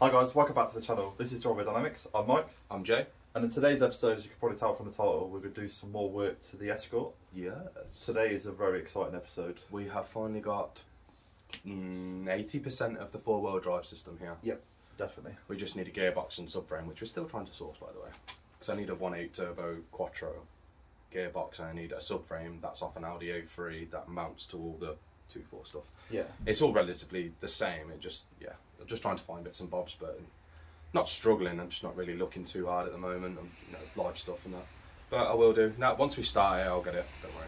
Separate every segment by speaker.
Speaker 1: Hi guys, welcome back to the channel. This is Driveway Dynamics. I'm Mike,
Speaker 2: I'm Jay.
Speaker 1: and in today's episode, as you can probably tell from the title, we're going to do some more work to the Escort.
Speaker 2: Yes.
Speaker 1: Today is a very exciting episode.
Speaker 2: we have finally got mm, eighty percent of the four-wheel drive system here.
Speaker 1: Yep, definitely.
Speaker 2: We just need a gearbox and subframe, which we're still trying to source, by the way. Because I need a 1.8 turbo quattro gearbox, and I need a subframe that's off an Audi A3 that mounts to all the 2.4 stuff.
Speaker 1: Yeah.
Speaker 2: It's all relatively the same. It just yeah, I'm just trying to find bits and bobs, but not struggling. I'm just not really looking too hard at the moment. I'm, you know, live stuff and that. But I will do. Now, once we start it, I'll get it. Don't worry.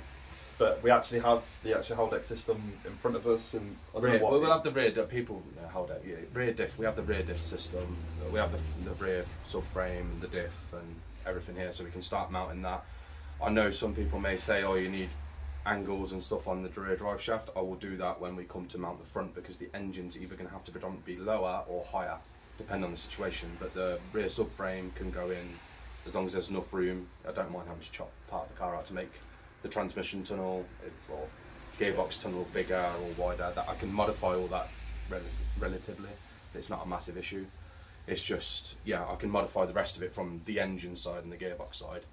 Speaker 1: But we actually have the actual Haldex system in front of us, and I don't
Speaker 2: Rear,
Speaker 1: know what.
Speaker 2: well, we'll have the rear diff. People know how that. Yeah, rear diff. We have the rear diff system. We have the, the rear subframe, and the diff, and everything here, so we can start mounting that. I know some people may say, "Oh, you need angles and stuff on the rear drive shaft." I will do that when we come to mount the front because the engine's either going to have to predominantly be lower or higher, depending on the situation. But the rear subframe can go in as long as there's enough room. I don't mind having to chop part of the car out to make the transmission tunnel or gearbox tunnel bigger or wider. That I can modify all that rel- relatively. It's not a massive issue. It's just yeah, I can modify the rest of it from the engine side and the gearbox side.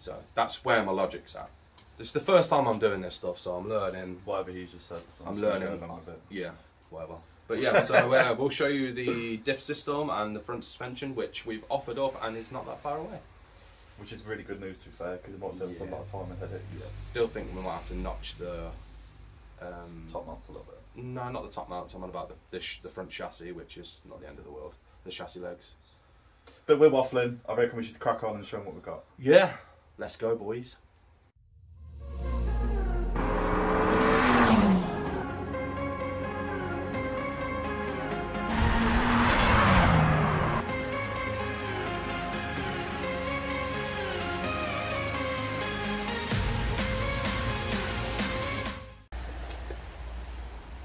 Speaker 2: So that's where my logic's at. This is the first time I'm doing this stuff, so I'm learning.
Speaker 1: Whatever he just said.
Speaker 2: I'm
Speaker 1: gonna
Speaker 2: learning.
Speaker 1: with it.
Speaker 2: Yeah, whatever. But yeah, so uh, we'll show you the diff system and the front suspension, which we've offered up and is not that far away.
Speaker 1: Which is really good news, to be fair, because it might save us a lot of time and headaches.
Speaker 2: Still think we might have to notch the um,
Speaker 1: Top mounts a little bit.
Speaker 2: No, not the top mount. I'm on about the the, sh- the front chassis, which is not the end of the world. The chassis legs.
Speaker 1: But we're waffling. I reckon we should crack on and show them what we've got.
Speaker 2: Yeah, let's go, boys.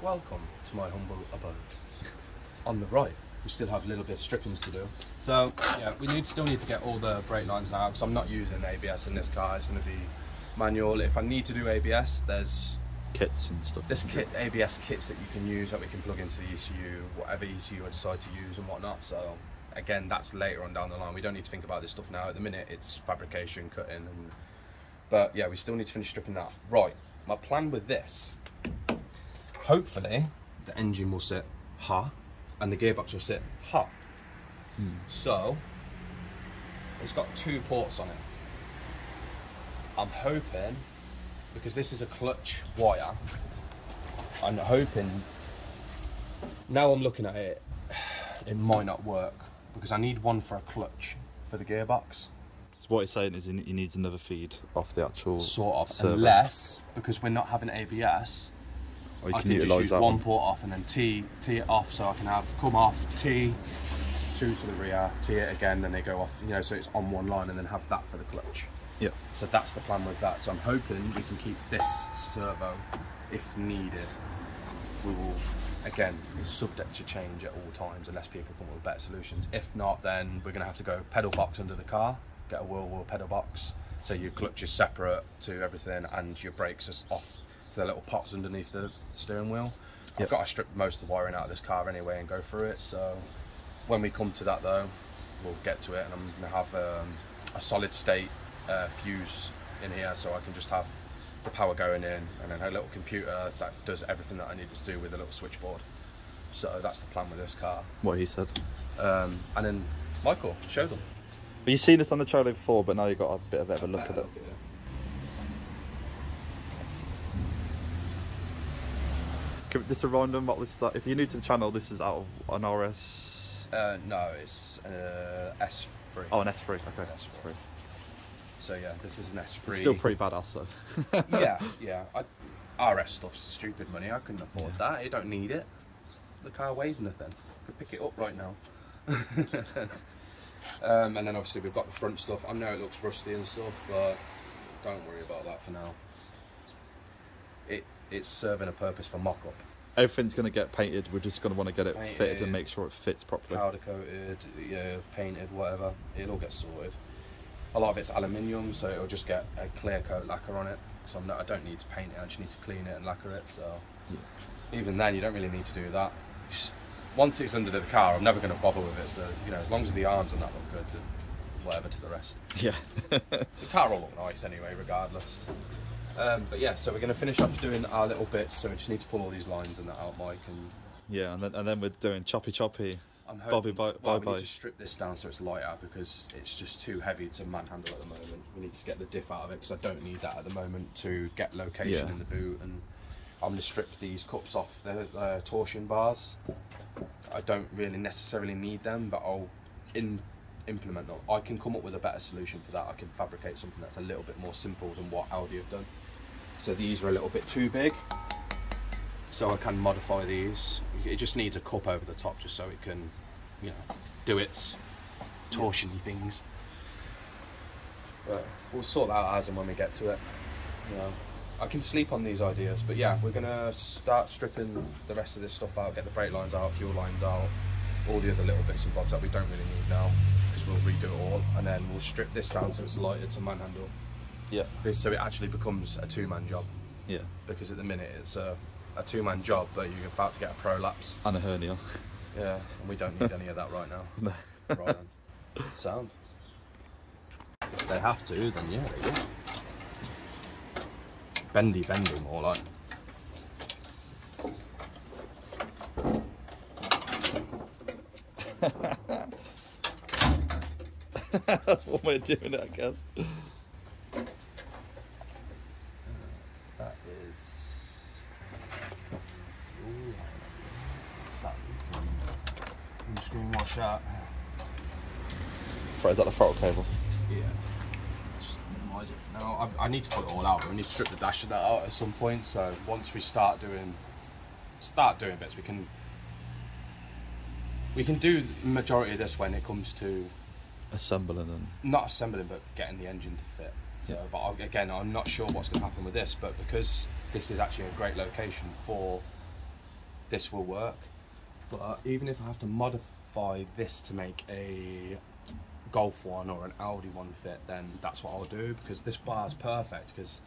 Speaker 2: Welcome to my humble abode. On the right, we still have a little bit of strippings to do. So yeah, we need still need to get all the brake lines now because I'm not using ABS in this car. It's going to be manual. If I need to do ABS, there's
Speaker 1: Kits and stuff.
Speaker 2: this kit ABS kits that you can use that we can plug into the ECU, whatever ECU I decide to use and whatnot. So again, that's later on down the line. We don't need to think about this stuff now. At the minute, it's fabrication, cutting, and but yeah, we still need to finish stripping that. Right, my plan with this. Hopefully, the engine will sit ha, and the gearbox will sit ha. Hmm. So it's got two ports on it. I'm hoping because this is a clutch wire. I'm hoping now I'm looking at it, it might not work because I need one for a clutch for the gearbox,
Speaker 1: So what he's saying is he he needs another feed off the actual.
Speaker 2: sort of.
Speaker 1: servo.
Speaker 2: Unless because we're not having ABS,
Speaker 1: Or you
Speaker 2: I
Speaker 1: can,
Speaker 2: can just
Speaker 1: utilise
Speaker 2: use
Speaker 1: that
Speaker 2: one
Speaker 1: one.
Speaker 2: port off and then T T it off so I can have come off T two to the rear, T it again, then they go off. You know, so it's on one line and then have that for the clutch.
Speaker 1: Yeah.
Speaker 2: So that's the plan with that. So I'm hoping we can keep this servo if needed. We will, again, it's subject to change at all times unless people come up with better solutions. If not, then we're going to have to go pedal box under the car, get a wheel wheel pedal box. So your clutch is separate to everything and your brakes is off to the little pots underneath the steering wheel.
Speaker 1: Yep.
Speaker 2: I've got to strip most of the wiring out of this car anyway and go through it. So when we come to that though, we'll get to it and I'm going to have um, a solid state uh, fuse in here so I can just have the power going in and then a little computer that does everything that I need to do with a little switchboard. So that's the plan with this car.
Speaker 1: What he said.
Speaker 2: Um, and then Michael, show them.
Speaker 1: But you've seen this on the trailer before, but now you've got a bit of, a look at it. Just a random what this is. If you're new to the channel, this is out of an RS.
Speaker 2: Uh, no, it's uh, S3.
Speaker 1: Oh, an S3. Okay,
Speaker 2: S3.
Speaker 1: S3.
Speaker 2: So yeah, this is an S3.
Speaker 1: It's still pretty badass though.
Speaker 2: yeah, yeah. I, RS stuff's stupid money. I couldn't afford that. You don't need it. The car weighs nothing. I could pick it up right now. um, and then obviously we've got the front stuff. I know it looks rusty and stuff, but don't worry about that for now. It it's serving a purpose for mock-up.
Speaker 1: Everything's going to get painted. We're just going to want to get it fitted and make sure it fits properly.
Speaker 2: powder coated, yeah, painted, whatever. It'll all get sorted. A lot of it's aluminium, so it'll just get a clear coat lacquer on it. So I'm not, I don't need to paint it. I just need to clean it and lacquer it. So
Speaker 1: Yeah.
Speaker 2: even then, you don't really need to do that. Just once it's under the car, I'm never going to bother with it. So you know, as long as the arms and that look good, and whatever to the rest.
Speaker 1: Yeah.
Speaker 2: The car will look nice anyway, regardless. Um, but yeah, so we're going to finish off doing our little bits. So we just need to pull all these lines and that out, Mike. And
Speaker 1: yeah, and then and then we're doing choppy choppy.
Speaker 2: I'm
Speaker 1: Bobby,
Speaker 2: hoping,
Speaker 1: bye-
Speaker 2: well, we
Speaker 1: bye-bye.
Speaker 2: need to strip this down so it's lighter because it's just too heavy to manhandle at the moment. We need to get the diff out of it because I don't need that at the moment to get location
Speaker 1: Yeah.
Speaker 2: in the boot. And I'm going to strip these cups off the uh, torsion bars. I don't really necessarily need them, but I'll in implement them. I can come up with a better solution for that. I can fabricate something that's a little bit more simple than what Audi have done. So these are a little bit too big. So I can modify these. It just needs a cup over the top just so it can, you know, do its torsiony things. But we'll sort that out as and when we get to it. You know, I can sleep on these ideas, but yeah, we're gonna start stripping the rest of this stuff out, get the brake lines out, fuel lines out, all the other little bits and bobs that we don't really need now, because we'll redo it all, and then we'll strip this down so it's lighter to manhandle.
Speaker 1: Yeah.
Speaker 2: So it actually becomes a two-man job,
Speaker 1: Yeah.
Speaker 2: because at the minute it's a, a two-man job, but you're about to get a prolapse.
Speaker 1: And a hernia.
Speaker 2: Yeah, and we don't need any of that right now.
Speaker 1: No.
Speaker 2: Right then. Sound. If they have to, then yeah, they will. Bendy, bendy, more like.
Speaker 1: That's one way of doing it, I guess.
Speaker 2: That is. Ooh, what's that leaking? Windscreen wash out.
Speaker 1: Right, is that the throttle cable?
Speaker 2: Yeah. Just minimise it for now. I, I need to put it all out. We need to strip the dash of that out at some point. So once we start doing, start doing bits, we can. We can do the majority of this when it comes to
Speaker 1: Assembling and
Speaker 2: not assembling but getting the engine to fit. But again, I'm not sure what's going to happen with this, but because this is actually a great location for this will work. But even if I have to modify this to make a Golf one or an Audi one fit, then that's what I'll do because this bar is perfect because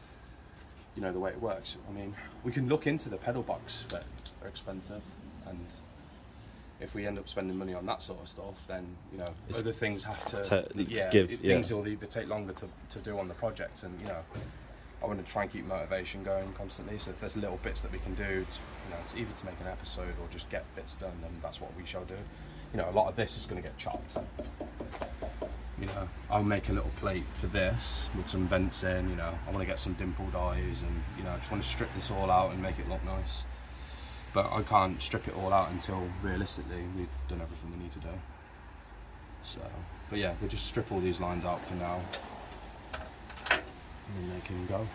Speaker 2: you know the way it works. I mean, we can look into the pedal box, but they're expensive, and if we end up spending money on that sort of stuff, then you know
Speaker 1: It's-
Speaker 2: other things have to
Speaker 1: to
Speaker 2: yeah
Speaker 1: give,
Speaker 2: it-
Speaker 1: yeah.
Speaker 2: things will either take longer to, to do on the project, and you know I want to try and keep motivation going constantly. So if there's little bits that we can do, to, you know, to either to make an episode or just get bits done, then that's what we shall do. You know, a lot of this is going to get chopped. You know, I'll make a little plate for this with some vents in. You know, I want to get some dimple dies, and you know, I just want to strip this all out and make it look nice. But I can't strip it all out until realistically we've done everything we need to do. So, but yeah, we'll just strip all these lines out for now, and then they can go.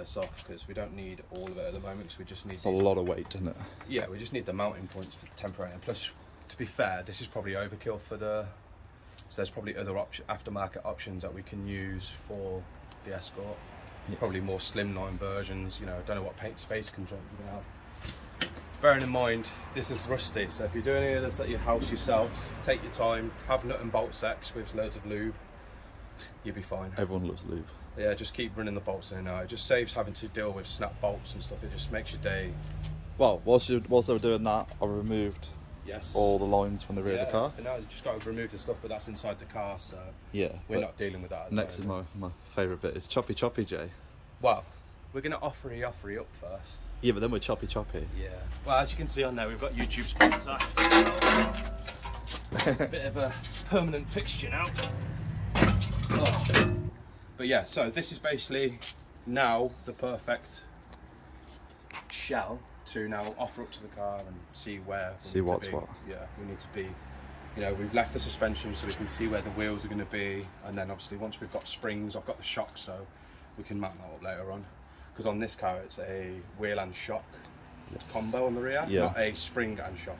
Speaker 2: This off because we don't need all of it at the moment. Because we just need.
Speaker 1: It's a lot of weight, isn't it?
Speaker 2: Yeah, we just need the mounting points for temporary. And plus, to be fair, this is probably overkill for the. So there's probably other option, aftermarket options that we can use for the Escort.
Speaker 1: Yeah.
Speaker 2: Probably more slimline versions. You know, I don't know what paint space control you can have. Bearing in mind, this is rusty, so if you're doing any of this at your house yourself, take your time, have nut and bolt sex with loads of lube, you'll be fine.
Speaker 1: Everyone loves lube.
Speaker 2: Yeah, just keep running the bolts in and out. It just saves having to deal with snap bolts and stuff. It just makes your day.
Speaker 1: Well, whilst, you, whilst I was doing that, I removed
Speaker 2: Yes.
Speaker 1: all the lines from the rear
Speaker 2: yeah,
Speaker 1: of the car.
Speaker 2: For now, you just got to remove the stuff, but that's inside the car, so
Speaker 1: Yeah.
Speaker 2: we're not dealing with that.
Speaker 1: Next is my, my favourite bit. Is choppy choppy, Jay.
Speaker 2: Well, we're gonna offery offery up first.
Speaker 1: Yeah, but then we're choppy choppy.
Speaker 2: Yeah. Well, as you can see on there, we've got YouTube sponsor. It's a bit of a permanent fixture now. But yeah, so this is basically now the perfect shell to now offer up to the car and see where we
Speaker 1: See
Speaker 2: need to
Speaker 1: what's
Speaker 2: be.
Speaker 1: what.
Speaker 2: Yeah, we need to be. You know, we've left the suspension so we can see where the wheels are going to be, and then obviously once we've got springs, I've got the shocks, so we can map that up later on. Because on this car, it's a wheel and shock combo on the rear,
Speaker 1: Yeah.
Speaker 2: not a spring and shock.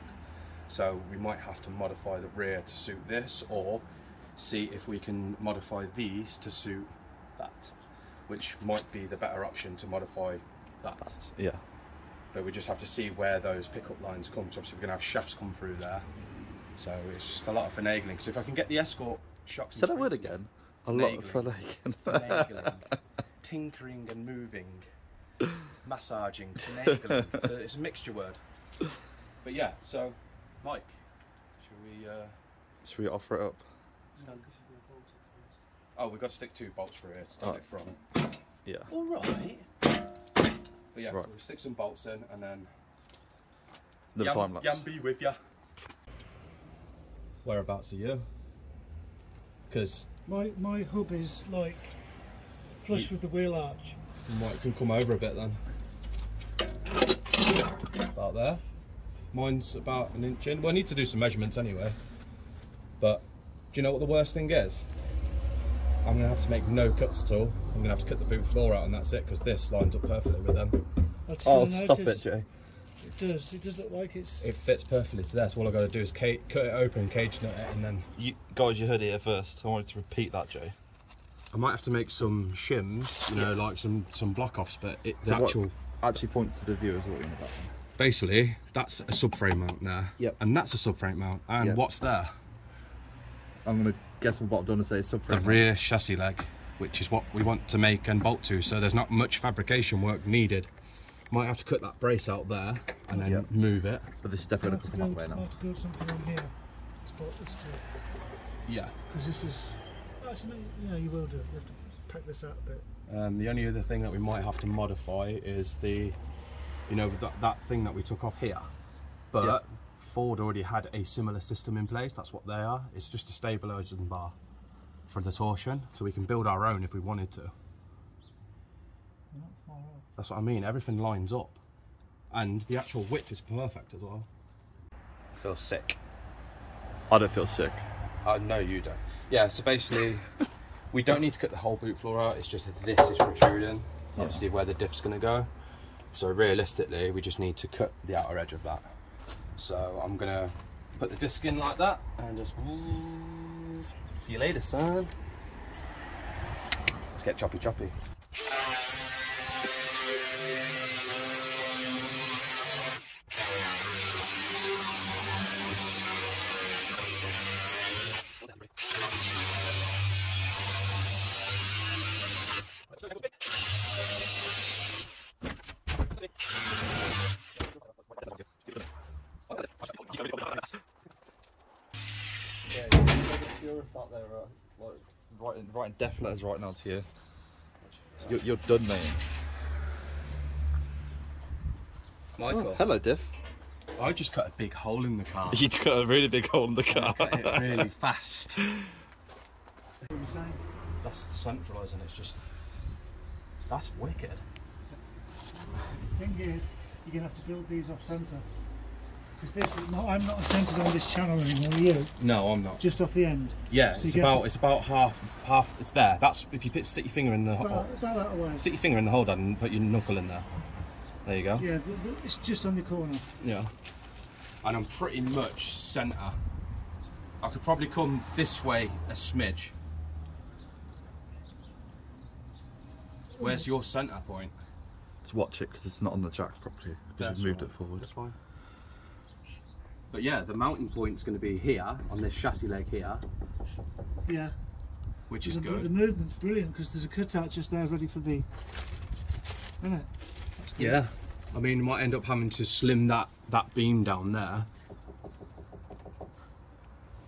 Speaker 2: So we might have to modify the rear to suit this, or see if we can modify these to suit that, which might be the better option to modify that.
Speaker 1: Yeah.
Speaker 2: But we just have to see where those pickup lines come. So obviously we're gonna have shafts come through there. So it's just a lot of finagling. Because if I can get the Escort shocks,
Speaker 1: Say that word again. A lot of
Speaker 2: Finagling.
Speaker 1: finagling.
Speaker 2: Tinkering and moving, massaging, finagling. so it's a mixture word. But yeah, so Mike, should we? Uh,
Speaker 1: Should we offer it up?
Speaker 2: Oh, we've got to stick two bolts through here to stop
Speaker 1: Oh.
Speaker 2: it from.
Speaker 1: Yeah.
Speaker 2: All right. But yeah,
Speaker 1: Right.
Speaker 2: we'll stick some bolts in and then
Speaker 1: The
Speaker 2: Yam,
Speaker 1: time lapse.
Speaker 2: Yam be with ya. Whereabouts are you? Because
Speaker 3: My my hub is like flush
Speaker 2: Ye-
Speaker 3: with the wheel arch.
Speaker 2: Mike can come over a bit then. About there. Mine's about an inch in. Well, I need to do some measurements anyway. But do you know what the worst thing is? I'm gonna have to make no cuts at all. I'm gonna have to cut the boot floor out and that's it because this lines up perfectly with them.
Speaker 1: Oh, stop it. Jay.
Speaker 3: It does. It does look like it's.
Speaker 2: It fits perfectly to there. So all I've gotta do is cut it open, cage nut it, and then
Speaker 1: You guys, you heard it here first. I wanted to repeat that, Jay.
Speaker 2: I might have to make some shims, you know, like some some block offs, but it's
Speaker 1: So
Speaker 2: actual.
Speaker 1: Actually, point to the viewers what you mean about that.
Speaker 2: Basically, that's a subframe mount there.
Speaker 1: Yep.
Speaker 2: And that's a subframe mount. And
Speaker 1: Yep.
Speaker 2: what's there?
Speaker 1: I'm gonna guess what I've done to say subframe.
Speaker 2: The rear chassis leg, which is what we want to make and bolt to. So there's not much fabrication work needed. Might have to cut that brace out there and then
Speaker 1: Yep.
Speaker 2: move it.
Speaker 1: But this is definitely
Speaker 3: have, to
Speaker 1: gonna come
Speaker 3: build,
Speaker 1: out
Speaker 3: I
Speaker 1: way now.
Speaker 3: have to build something on here to bolt this to.
Speaker 2: Yeah.
Speaker 3: Because this is. Actually, no, you know, you will do it. You have to pack this out a bit.
Speaker 2: Um, the only other thing that we might have to modify is the, you know, that, that thing that we took off here. But
Speaker 1: Yeah.
Speaker 2: Ford already had a similar system in place. That's what they are. It's just a stabilising bar for the torsion, so we can build our own if we wanted to.
Speaker 3: You're not far off.
Speaker 2: That's what I mean. Everything lines up, and the actual width is perfect as well. Feel sick.
Speaker 1: I don't feel sick.
Speaker 2: Uh, I know you don't. Yeah. So basically, we don't need to cut the whole boot floor out. It's just that this is protruding. Obviously, where the diff's going to go. So realistically, we just need to cut the outer edge of that. So I'm gonna put the disc in like that and just. See you later, son. Let's get choppy choppy.
Speaker 1: Death letters right now to you. You're, you're done, mate.
Speaker 2: Michael,
Speaker 1: Oh, hello, Diff.
Speaker 2: I just cut a big hole in the car.
Speaker 1: You cut a really big hole in the car.
Speaker 2: cut it really fast.
Speaker 3: What are you saying?
Speaker 2: That's centralising. It's just that's wicked.
Speaker 3: Thing is, you're gonna have to build these off centre. Because this is not, I'm not centred on this channel anymore. Are you?
Speaker 2: No, I'm not.
Speaker 3: Just off the end.
Speaker 2: Yeah,
Speaker 3: So
Speaker 2: it's about
Speaker 3: to-
Speaker 2: it's about half half. It's there. That's if you put, stick your finger in the
Speaker 3: About,
Speaker 2: hole,
Speaker 3: about that away.
Speaker 2: stick your finger in the hole, Dad, and put your knuckle in there. There you go.
Speaker 3: Yeah, the, the, it's just on the corner.
Speaker 2: Yeah. And I'm pretty much centre. I could probably come this way a smidge. Where's your centre point?
Speaker 1: Let's watch it because it's not on the jack properly. Because
Speaker 2: That's
Speaker 1: you've moved
Speaker 2: all
Speaker 1: it forward.
Speaker 2: That's fine. But yeah, the mounting point's going to be here on this chassis leg here,
Speaker 3: Yeah.
Speaker 2: which is
Speaker 3: the, the movement's brilliant because there's a cutout just there ready for the. Isn't it?
Speaker 2: Yeah. I mean, you might end up having to slim that that beam down there.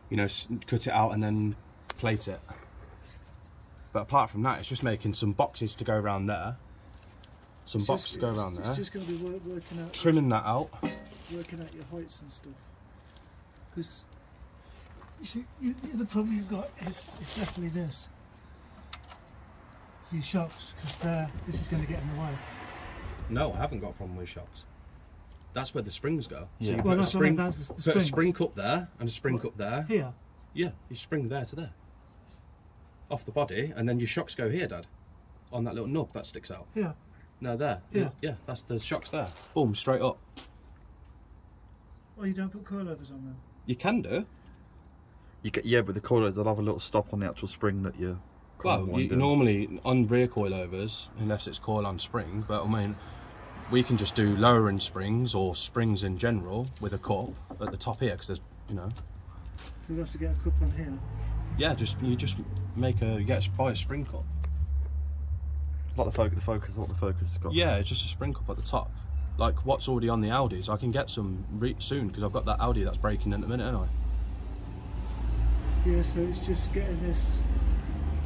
Speaker 2: You know, cut it out and then plate it. But apart from that, it's just making some boxes to go around there. Some
Speaker 3: It's
Speaker 2: boxes
Speaker 3: just-
Speaker 2: to go
Speaker 3: it's-
Speaker 2: around there.
Speaker 3: It's just going to be work, working out
Speaker 2: Trimming that out.
Speaker 3: working out your heights and stuff. Because you see, you, the problem you've got is, is definitely this for your shocks because this is going to get in the way.
Speaker 2: No, I haven't got a problem with shocks. That's where the springs go.
Speaker 1: Yeah.
Speaker 2: you
Speaker 1: Well,
Speaker 2: put a
Speaker 3: that's what I mean,
Speaker 2: spring,
Speaker 3: that's the
Speaker 2: put a spring cup there and a spring cup there.
Speaker 3: Here,
Speaker 2: Yeah, you spring there to there. Off the body, and then your shocks go here, Dad. On that little nub that sticks out.
Speaker 3: yeah
Speaker 2: No, there.
Speaker 3: Yeah.
Speaker 2: Yeah, that's the shocks there. Boom, straight up.
Speaker 3: Oh, you don't put coilovers on them.
Speaker 2: You can do.
Speaker 1: You get yeah, but the coilers they'll have a little stop on the actual spring that you.
Speaker 2: Well, you, normally on rear coilovers, unless it's coil on spring, but I mean, we can just do lowering springs or springs in general with a cup at the top here, because there's, you know,
Speaker 3: So we'll have to get a cup on here.
Speaker 2: yeah, just you just make a you get a, buy a spring cup.
Speaker 1: Like the focus, the focus, what the focus has got.
Speaker 2: Yeah, it's just a spring cup at the top. Like what's already on the Audis, I can get some soon because I've got that Audi that's breaking in a minute, anyway.
Speaker 3: Yeah, so it's just getting this,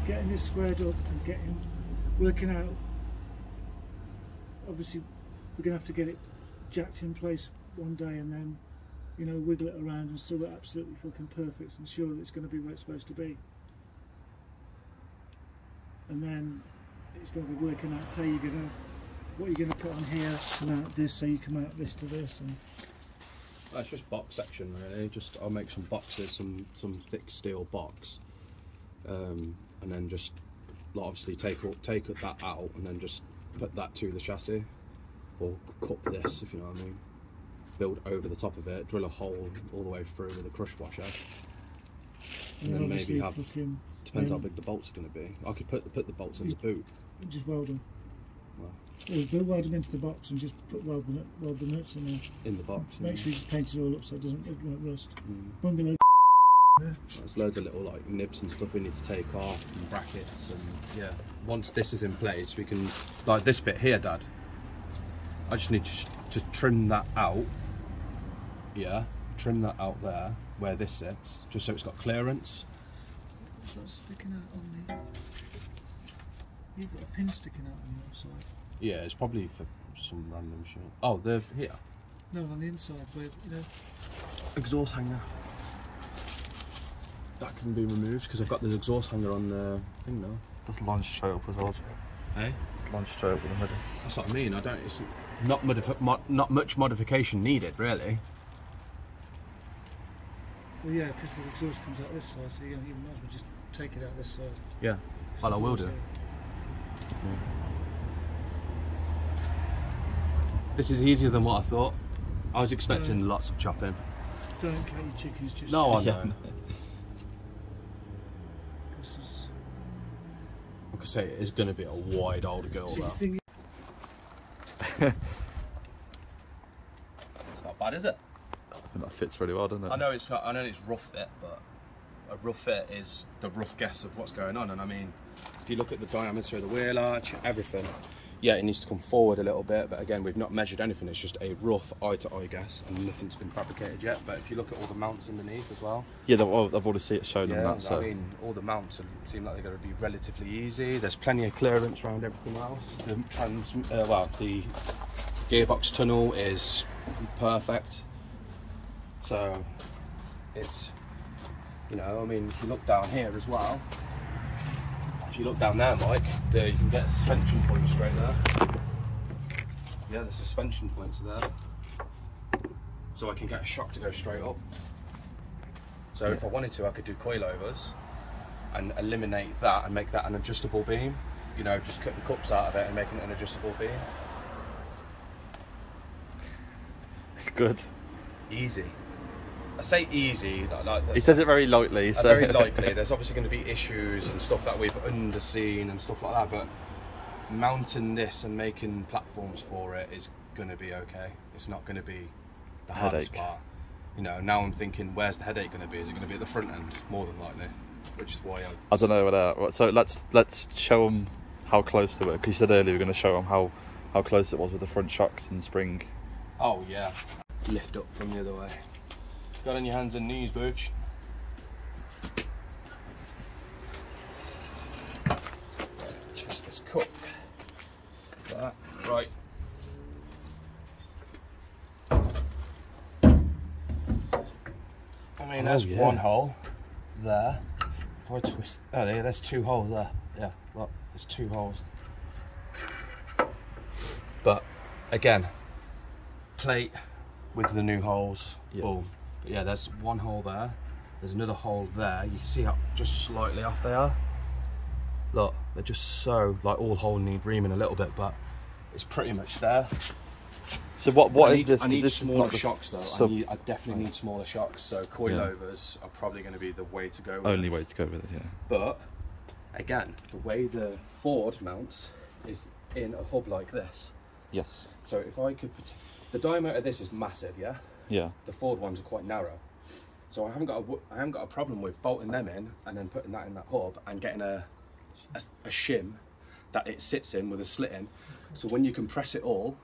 Speaker 3: getting this squared up and getting, working out. Obviously, we're gonna have to get it jacked in place one day and then, you know, wiggle it around and we're absolutely fucking perfect and sure that it's gonna be where it's supposed to be. And then it's gonna be working out how you're gonna, what are you're gonna put on here to mount this, so you can mount this to this, and
Speaker 2: Uh, It's just box section really. Just I'll make some boxes, some some thick steel box, um, and then just obviously take take that out and then just put that to the chassis, or cup this if you know what I mean. Build over the top of it, drill a hole all the way through with a crush washer.
Speaker 3: and
Speaker 2: then maybe have-
Speaker 3: fucking
Speaker 2: Depends how
Speaker 3: Um,
Speaker 2: big the bolts are going to be. I could put the, put the bolts in the boot.
Speaker 3: just weld them.
Speaker 2: Well.
Speaker 3: Yeah, but weld them into the box and just put weld the, nut- weld the nuts in there.
Speaker 2: in the box.
Speaker 3: Make sure you just paint it all up so it doesn't it won't rust.
Speaker 2: Mm.
Speaker 3: Bungalow.
Speaker 2: There's loads of little like nibs and stuff we need to take off and brackets and yeah. Once this is in place, we can like this bit here, Dad. I just need to, to trim that out. Yeah, trim that out there where this sits, just so it's got clearance.
Speaker 3: What's that sticking out on the? You've got a pin sticking out on the outside.
Speaker 2: Yeah, it's probably for some random shit. Oh, they're here.
Speaker 3: No, on the inside where you know.
Speaker 2: Exhaust hanger. That can be removed because I've got the exhaust hanger on the thing now.
Speaker 1: That's launched straight up as well. Eh?
Speaker 2: Hey.
Speaker 1: It's launched straight up with the middle.
Speaker 2: That's what I mean. I don't. It's not modif- mo- not much modification needed, really.
Speaker 3: Well, yeah, because the exhaust comes out this side, so you, you might as well just take it out this side.
Speaker 2: Yeah. Well, I will do.
Speaker 3: there.
Speaker 2: This is easier than what I thought. I was expecting
Speaker 3: Yeah.
Speaker 2: lots of chopping.
Speaker 3: Don't count your chickens just.
Speaker 2: No, I
Speaker 1: Yeah.
Speaker 2: know.
Speaker 3: This is,
Speaker 2: Like I say, it is going to be a wide old girl.
Speaker 3: see, the
Speaker 2: It's not bad, is it?
Speaker 1: I think that fits really well, doesn't it?
Speaker 2: I know it's not. I know it's rough fit, but a rough fit is the rough guess of what's going on. And I mean, if you look at the diameter of the wheel arch, everything, yeah, it needs to come forward a little bit. But again, we've not measured anything. It's just a rough eye to eye guess, and nothing's been fabricated yet. But if you look at all the mounts underneath as well,
Speaker 1: Yeah, they've, I've already seen it shown
Speaker 2: yeah,
Speaker 1: on that. So
Speaker 2: I mean, all the mounts seem like they're going to be relatively easy. There's plenty of clearance around everything else. The trans, uh, well, the gearbox tunnel is perfect. So it's, you know, I mean, if you look down here as well, if you look down there, Mike, there you can get a suspension point straight there. Yeah, the suspension points are there. so I can get a shock to go straight up. So if I wanted to, I could do coilovers and eliminate that and make that an adjustable beam. You know, just cut the cups out of it and making it an adjustable beam.
Speaker 1: It's good.
Speaker 2: Easy. I say easy. Like, like
Speaker 1: He says it very lightly.
Speaker 2: uh,
Speaker 1: So
Speaker 2: very likely. There's obviously going to be issues and stuff that we've underseen and stuff like that, but mounting this and making platforms for it is going to be okay. It's not going to be the hardest
Speaker 1: Headache.
Speaker 2: part. You know, now I'm thinking, where's the headache going to be? Is it going to be at the front end? More than likely, which is why I.
Speaker 1: I don't know what. Uh, so let's let's show them how close to it. Because you said earlier we are going to show them how how close it was with the front shocks and spring.
Speaker 2: Oh yeah. Lift up from the other way. Got on your hands and knees, Butch. Twist this cup. That. Right. I mean,
Speaker 1: Oh,
Speaker 2: there's
Speaker 1: yeah.
Speaker 2: one hole there. If I twist, oh, there, there's two holes there. Yeah, well, there's two holes. But again, plate with the new holes.
Speaker 1: Yeah.
Speaker 2: Boom. But yeah, there's one hole there. There's another hole there. You can see how just slightly off they are. Look, they're just so like all holes need reaming a little bit, but it's pretty much there.
Speaker 1: So what what
Speaker 2: I
Speaker 1: is
Speaker 2: need,
Speaker 1: this?
Speaker 2: I need
Speaker 1: this
Speaker 2: smaller shocks though.
Speaker 1: sub-
Speaker 2: I, need, I definitely need smaller shocks. So coilovers are probably going to be the way to go. With
Speaker 1: only
Speaker 2: this.
Speaker 1: way to go with it. Yeah.
Speaker 2: But again, the way the Ford mounts is in a hub like this.
Speaker 1: Yes.
Speaker 2: So if I could, put, the diameter of this is massive, yeah.
Speaker 1: Yeah.
Speaker 2: The Ford ones are quite narrow, so I haven't got a, I haven't got a problem with bolting them in and then putting that in that hub and getting a, a, a shim that it sits in with a slit in. So when you compress it all,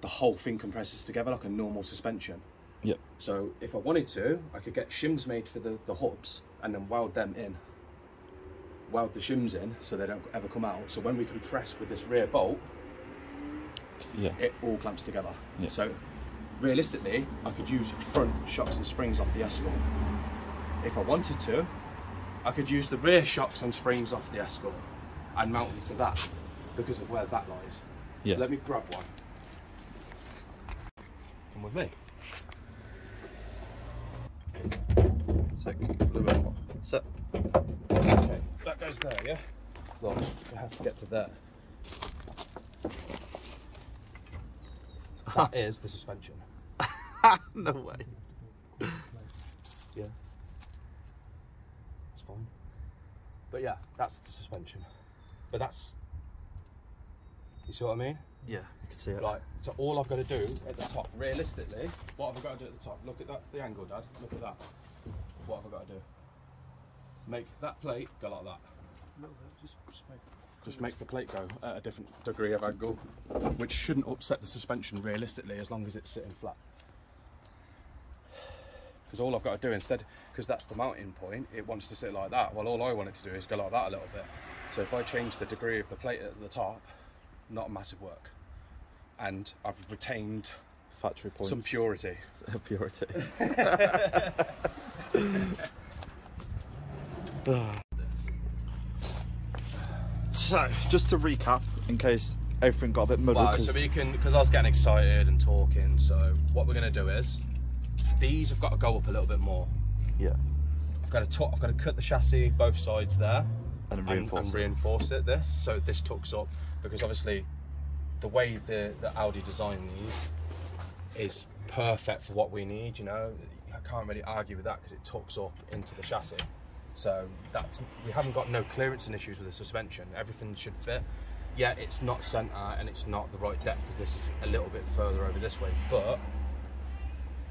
Speaker 2: the whole thing compresses together like a normal suspension.
Speaker 1: Yep.
Speaker 2: So if I wanted to, I could get shims made for the, the hubs and then weld them in. Weld the shims in so they don't ever come out. So when we compress with this rear bolt,
Speaker 1: Yeah.
Speaker 2: it all clamps together.
Speaker 1: Yeah.
Speaker 2: So realistically, I could use front shocks and springs off the Escort. If I wanted to, I could use the rear shocks and springs off the Escort and mount them to that because of where that lies.
Speaker 1: Yeah.
Speaker 2: Let me grab one. Come with me.
Speaker 1: Sick. A little bit more. So,
Speaker 2: Okay, that goes there, yeah? Look, it has to get to there. That is the suspension.
Speaker 1: no way.
Speaker 2: Yeah. It's fine. But yeah, that's the suspension. But that's. You see what I mean?
Speaker 1: Yeah, you can see it.
Speaker 2: Like, so all I've got to do at the top, realistically, what have I got to do at the top? Look at that, the angle, Dad. Look at that. What have I got to do? Make that plate go like that.
Speaker 3: No, just, just make
Speaker 2: Just make the plate go at a different degree of angle, which shouldn't upset the suspension realistically as long as it's sitting flat. Because all I've got to do instead, because that's the mounting point, it wants to sit like that. Well, all I want it to do is go like that a little bit. So if I change the degree of the plate at the top, not a massive work. And I've retained
Speaker 1: Factory points.
Speaker 2: some purity.
Speaker 1: purity. so, just to recap, in case everything got a bit muddled.
Speaker 2: Wow, so we can, because I was getting excited and talking, so what we're going to do is, these have got to go up a little bit more.
Speaker 1: yeah,
Speaker 2: I've got to I've got to cut the chassis both sides there
Speaker 1: and
Speaker 2: and,
Speaker 1: reinforce
Speaker 2: and
Speaker 1: it.
Speaker 2: reinforce it this so this tucks up because obviously the way the, the Audi designed these is perfect for what we need. You know, I can't really argue with that because it tucks up into the chassis. So that's we haven't got no clearancing issues with the suspension. Everything should fit. Yeah, it's not centre and it's not the right depth because this is a little bit further over this way, but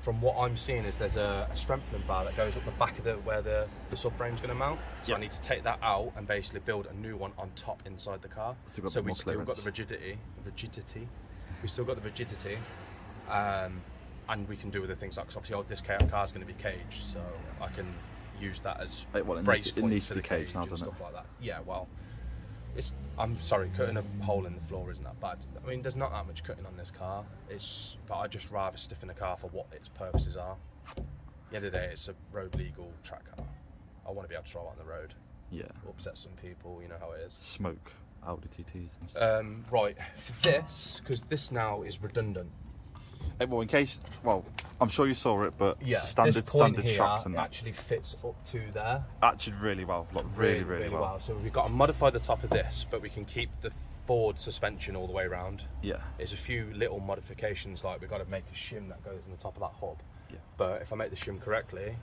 Speaker 2: from what I'm seeing is there's a, a strengthening bar that goes up the back of the where the, the subframe's going to mount. So I need to take that out and basically build a new one on top inside the car.
Speaker 1: So
Speaker 2: so we still got the rigidity, rigidity. We still got the rigidity, um, and we can do other things like 'cause obviously oh, this car is going to be caged, so I can use that as
Speaker 1: Uh, well, it
Speaker 2: brace
Speaker 1: needs
Speaker 2: points
Speaker 1: to
Speaker 2: the
Speaker 1: be caged
Speaker 2: cage
Speaker 1: now,
Speaker 2: and
Speaker 1: doesn't it?
Speaker 2: stuff like that. Yeah, well, it's. I'm sorry, cutting a hole in the floor isn't that bad. I mean, there's not that much cutting on this car. It's, but I'd just rather stiffen a car for what its purposes are. The end of the day, it's a road legal track car. I want to be able to drive it on the road,
Speaker 1: Yeah,
Speaker 2: upset some people. You know how it is.
Speaker 1: smoke Audi TTs. And stuff.
Speaker 2: Um, right, for this, because this now is redundant.
Speaker 1: Well, in case, well, I'm sure you saw it, but
Speaker 2: Yeah,
Speaker 1: standard standard
Speaker 2: here
Speaker 1: and that
Speaker 2: actually fits up to there.
Speaker 1: actually really well, like really really, well. well.
Speaker 2: So we've got to modify the top of this, but we can keep the Ford suspension all the way around.
Speaker 1: Yeah,
Speaker 2: There's a few little modifications, like we've got to make a shim that goes in the top of that hub.
Speaker 1: Yeah.
Speaker 2: But if I make the shim correctly,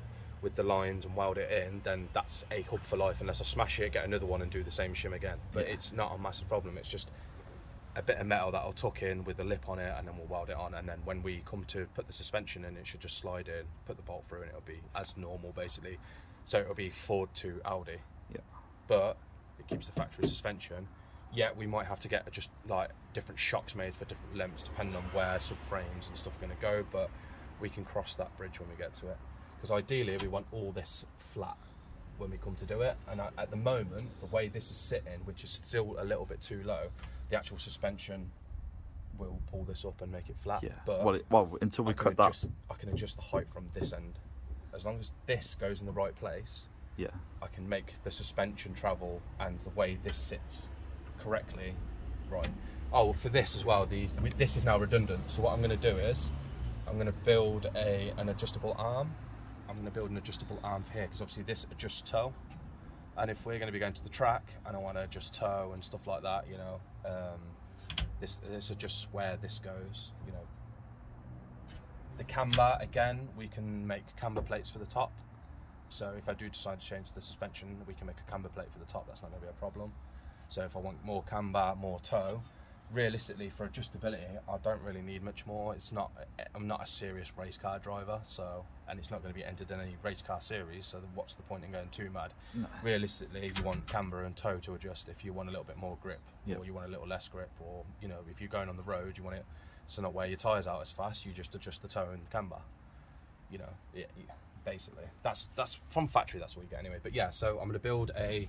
Speaker 2: with the lines and weld it in, then that's a hub for life. Unless I smash it, get another one, and do the same shim again. But
Speaker 1: Yeah.
Speaker 2: it's not a massive problem. It's just a bit of metal that I'll tuck in with a lip on it, and then we'll weld it on. And then when we come to put the suspension in, it should just slide in, put the bolt through, and it'll be as normal basically. So it'll be Ford to Audi.
Speaker 1: Yeah.
Speaker 2: But it keeps the factory suspension. Yet we might have to get just like different shocks made for different lengths depending on where subframes and stuff are going to go. But we can cross that bridge when we get to it. Because ideally we want all this flat when we come to do it. And at the moment, the way this is sitting, which is still a little bit too low, the actual suspension will pull this up and make it flat.
Speaker 1: yeah.
Speaker 2: But
Speaker 1: well, it, well, until we
Speaker 2: I
Speaker 1: cut that,
Speaker 2: I can adjust the height from this end. As long as this goes in the right place,
Speaker 1: yeah,
Speaker 2: I can make the suspension travel and the way this sits correctly. Right. Oh, for this as well, these this is now redundant. So what I'm going to do is, I'm going to build a an adjustable arm. I'm going to build an adjustable arm for here because obviously this adjusts toe. And if we're going to be going to the track and I want to just tow and stuff like that, you know, um, this this just where this goes. You know, the camber again, we can make camber plates for the top. So if I do decide to change the suspension, we can make a camber plate for the top. That's not going to be a problem. So if I want more camber, more toe, realistically for adjustability, I don't really need much more. It's not. I'm not a serious race car driver, so and it's not going to be entered in any race car series. So what's the point in going too mad?
Speaker 1: No.
Speaker 2: Realistically, you want camber and toe to adjust if you want a little bit more grip,
Speaker 1: Yep.
Speaker 2: or you want a little less grip, or you know if you're going on the road, you want it to not wear your tyres out as fast. You just adjust the toe and camber. You know, yeah, yeah, basically that's that's from factory. That's what you get anyway. But yeah, so I'm going to build a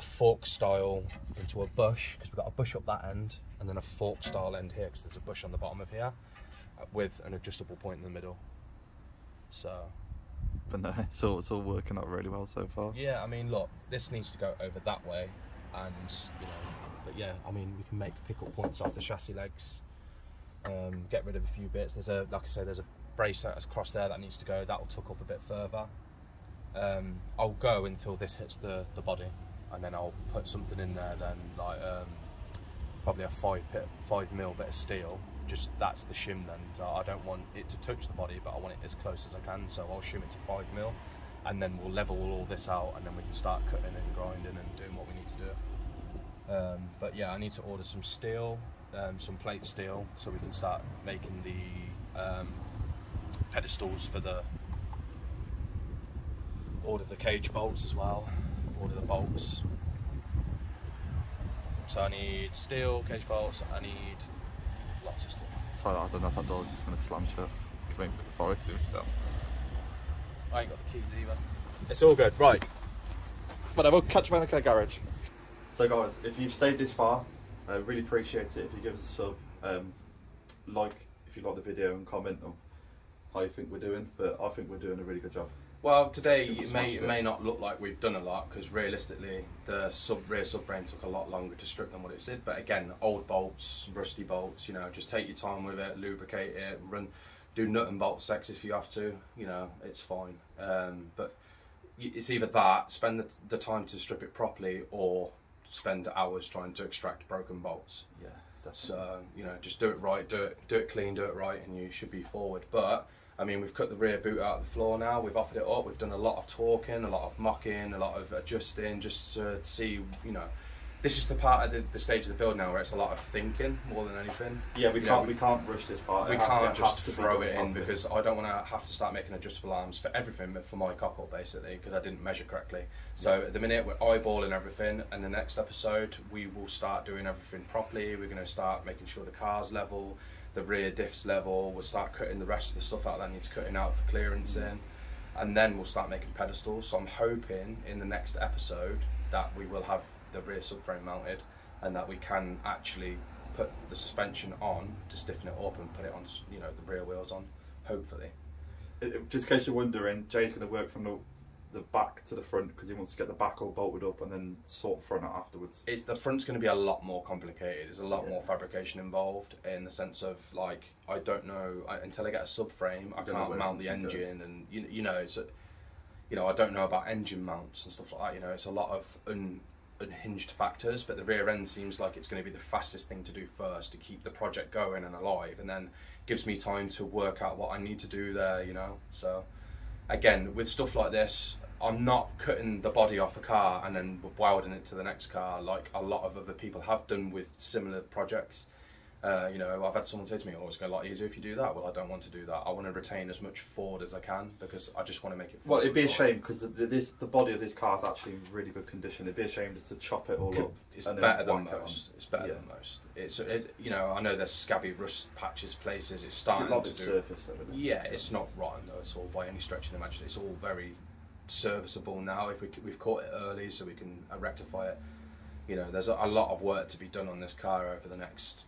Speaker 2: a fork style into a bush because we've got a bush up that end and then a fork style end here because there's a bush on the bottom of here uh, with an adjustable point in the middle. So
Speaker 1: but no, it's all it's all working out really well so far.
Speaker 2: yeah, I mean, look, this needs to go over that way, and you know, but yeah, I mean, we can make pickup points off the chassis legs, um, get rid of a few bits. There's a, like I say, there's a brace that's across there that needs to go. That will tuck up a bit further. Um, I'll go until this hits the the body, and then I'll put something in there. Then like um, probably a five pit, five mil bit of steel. Just that's the shim. Then I don't want it to touch the body, but I want it as close as I can. So I'll shim it to five mil, and then we'll level all this out, and then we can start cutting and grinding and doing what we need to do. Um, but yeah, I need to order some steel, um, some plate steel, so we can start making the um, pedestals for the. Order the cage bolts as well. Order the bolts. So I need steel, cage bolts. I need lots of stuff.
Speaker 1: Sorry, I don't know if that door is going to slam shut. Because I mean, the forest is down.
Speaker 2: I ain't got the keys either. It's all good, right?
Speaker 1: But we'll catch you in the garage. So guys, if you've stayed this far, I really appreciate it if you give us a sub, um, like if you like the video and comment on how you think we're doing. But I think we're doing a really good job.
Speaker 2: Well, today it may it may not look like we've done a lot because realistically, the sub rear subframe took a lot longer to strip than what it did. But again, old bolts, rusty bolts. You know, just take your time with it, lubricate it, run, do nut and bolt sex if you have to. You know, it's fine. Um, but it's either that, spend the, the time to strip it properly, or spend hours trying to extract broken bolts.
Speaker 1: Yeah, definitely.
Speaker 2: So you know, just do it right, do it, do it clean, do it right, and you should be forward. But I mean, we've cut the rear boot out of the floor now. We've offered it up. We've done a lot of talking, a lot of mocking, a lot of adjusting, just to see. You know, this is the part of the, the stage of the build now where it's a lot of thinking more than anything.
Speaker 1: yeah, we
Speaker 2: You
Speaker 1: can't
Speaker 2: know,
Speaker 1: we can't rush this part.
Speaker 2: we
Speaker 1: It
Speaker 2: can't just throw it in
Speaker 1: properly.
Speaker 2: because I don't want to have to start making adjustable arms for everything but for my cockle basically because I didn't measure correctly. So at the minute we're eyeballing everything and the next episode we will start doing everything properly. We're going to start making sure the car's level, the rear diffs level, we'll start cutting the rest of the stuff out that needs cutting out for clearance in and then we'll start making pedestals. So I'm hoping in the next episode that we will have the rear subframe mounted and that we can actually put the suspension on to stiffen it up and put it on, you know, the rear wheels on. Hopefully.
Speaker 1: Just in case you're wondering, Jay's going to work from the the back to the front because he wants to get the back all bolted up and then sort the front out afterwards.
Speaker 2: it's the front's going to be a lot more complicated. There's a lot
Speaker 1: Yeah.
Speaker 2: more fabrication involved in the sense of like I don't know I, until I get a subframe, I can't mount the engine, and you you know it's a, you know I don't know about engine mounts and stuff like that. You know it's a lot of un, unhinged factors, but the rear end seems like it's going to be the fastest thing to do first to keep the project going and alive, and then gives me time to work out what I need to do there. You know, so again with stuff like this i'm not cutting the body off a car and then welding it to the next car like a lot of other people have done with similar projects uh, you know i've had someone say to me oh it's going to be a lot easier if you do that well i don't want to do that i want to retain as much ford as i can because i just want to make it
Speaker 1: Well, it'd be a shame because the, the, this the body of this car is actually in really good condition. It'd be a shame just to chop it all up.
Speaker 2: it's better than
Speaker 1: whack it
Speaker 2: most it's better
Speaker 1: Yeah.
Speaker 2: than most it's it, you know i know there's scabby rust patches places it's starting to do
Speaker 1: surface. though?
Speaker 2: Yeah,
Speaker 1: be
Speaker 2: it's not rotten though. It's all by any stretch of the imagination. It's all very serviceable now. If we, we've caught it early, so we can uh, rectify it. You know, there's a, a lot of work to be done on this car over the next.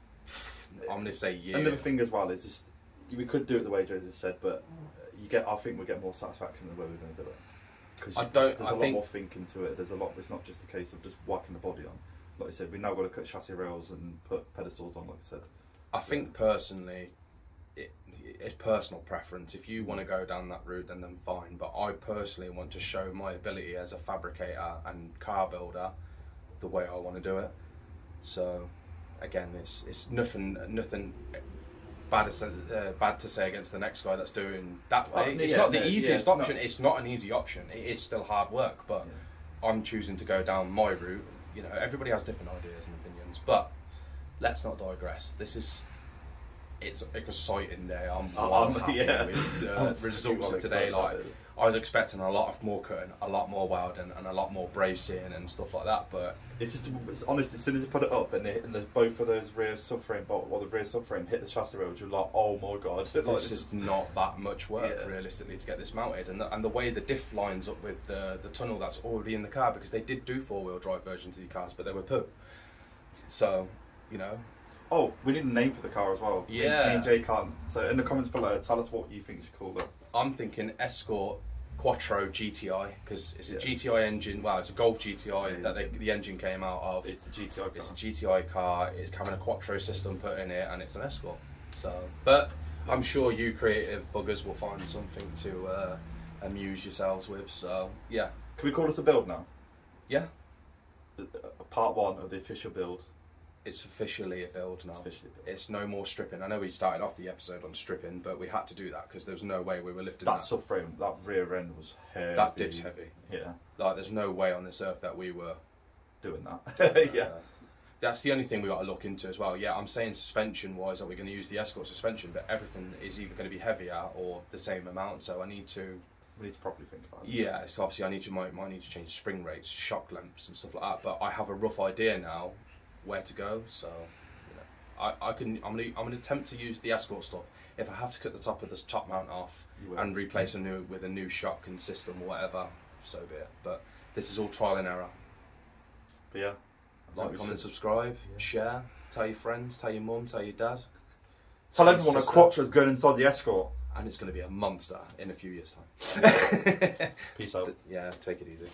Speaker 2: I'm going to say year.
Speaker 1: Another thing as well is just we could do it the way Joseph said, but you get I think we get more satisfaction the way we're going to do it. Because
Speaker 2: I don't-
Speaker 1: there's
Speaker 2: I
Speaker 1: a lot more thinking to it. There's a lot. It's not just a case of just whacking the body on. Like I said, we now got to cut chassis rails and put pedestals on. Like I said,
Speaker 2: I think personally, it, it's personal preference. If you want to go down that route, then then fine. But I personally want to show my ability as a fabricator and car builder the way I want to do it. So, again, it's it's nothing nothing bad to say, uh, bad to say against the next guy that's doing that way. it's
Speaker 1: yeah,
Speaker 2: not the
Speaker 1: no, yeah,
Speaker 2: easiest
Speaker 1: it's not-
Speaker 2: option. It's not an easy option. It is still hard work, but I'm choosing to go down my route. You know, everybody has different ideas and opinions, but let's not digress. This is it's exciting day. I'm,
Speaker 1: oh,
Speaker 2: I'm
Speaker 1: I'm-
Speaker 2: happy
Speaker 1: yeah.
Speaker 2: with the results of today. Like. I was expecting a lot of more cutting, a lot more welding, and a lot more bracing and stuff like that. But
Speaker 1: It's just it's honest. As soon as you put it up and, it, and there's both of those rear subframe bolt or the rear subframe hit the chassis rail, you're like, oh my god! Like,
Speaker 2: this is not that much work
Speaker 1: Yeah.
Speaker 2: realistically to get this mounted, and the, and the way the diff lines up with the the tunnel that's already in the car because they did do four wheel drive versions of the cars, but they were poo. So, you know,
Speaker 1: Oh, we need a name for the car as well.
Speaker 2: Yeah.
Speaker 1: D and J can't. So in the comments below, tell us what you think you should call it.
Speaker 2: I'm thinking Escort Quattro GTI because it's a
Speaker 1: Yeah.
Speaker 2: GTI engine. Wow, it's a Golf GTI
Speaker 1: Yeah,
Speaker 2: that they, the engine came out of.
Speaker 1: It's a GTI car.
Speaker 2: It's a GTI car. It's having a Quattro system put in it, and it's an Escort. So, but I'm sure you creative buggers will find something to uh, amuse yourselves with. So, yeah,
Speaker 1: Can we call this a build now?
Speaker 2: yeah,
Speaker 1: Uh, uh, Part one of the official build.
Speaker 2: It's officially a build now.
Speaker 1: It's officially a build.
Speaker 2: It's no more stripping. I know we started off the episode on stripping, but we had to do that because there was no way we were lifting
Speaker 1: That
Speaker 2: that.
Speaker 1: subframe, that rear end was heavy.
Speaker 2: That diff's heavy.
Speaker 1: Yeah,
Speaker 2: Like, there's no way on this earth that we were
Speaker 1: doing that. yeah.
Speaker 2: Uh, that's the only thing we got to look into as well. Yeah, I'm saying suspension wise that we're going to use the Escort suspension, but everything is either going to be heavier or the same amount. So I need to,
Speaker 1: We need to properly think about it.
Speaker 2: yeah, so obviously I need to might, might need to change spring rates, shock lengths, and stuff like that. But I have a rough idea now where to go. So you know, I, I can I'm gonna I'm gonna attempt to use the Escort stuff. If I have to cut the top of this top mount off and replace a new with a new shock and system or whatever, so be it. But this is all trial and error.
Speaker 1: But yeah.
Speaker 2: Like, comment,
Speaker 1: should-
Speaker 2: subscribe,
Speaker 1: Yeah.
Speaker 2: share, tell your friends, tell your mum, tell your dad,
Speaker 1: Tell everyone a
Speaker 2: Sister.
Speaker 1: Quattro's going inside the Escort.
Speaker 2: and it's going to be a monster in a few years' time.
Speaker 1: Peace out.
Speaker 2: Yeah, take it easy.